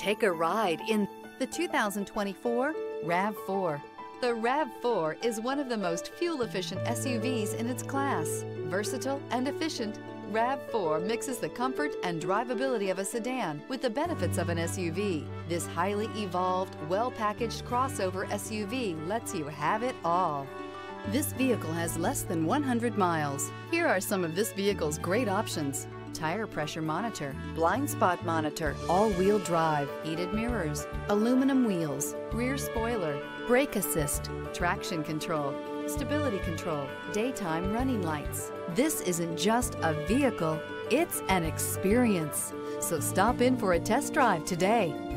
Take a ride in the 2024 RAV4. The RAV4 is one of the most fuel-efficient SUVs in its class. Versatile and efficient, RAV4 mixes the comfort and drivability of a sedan with the benefits of an SUV. This highly evolved, well-packaged crossover SUV lets you have it all. This vehicle has less than 100 miles. Here are some of this vehicle's great options tire pressure monitor, blind spot monitor, all-wheel drive, heated mirrors, aluminum wheels, rear spoiler, brake assist, traction control, stability control, daytime running lights. This isn't just a vehicle, it's an experience. So stop in for a test drive today.